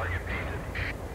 Unfall gebildet.